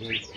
Absolutely.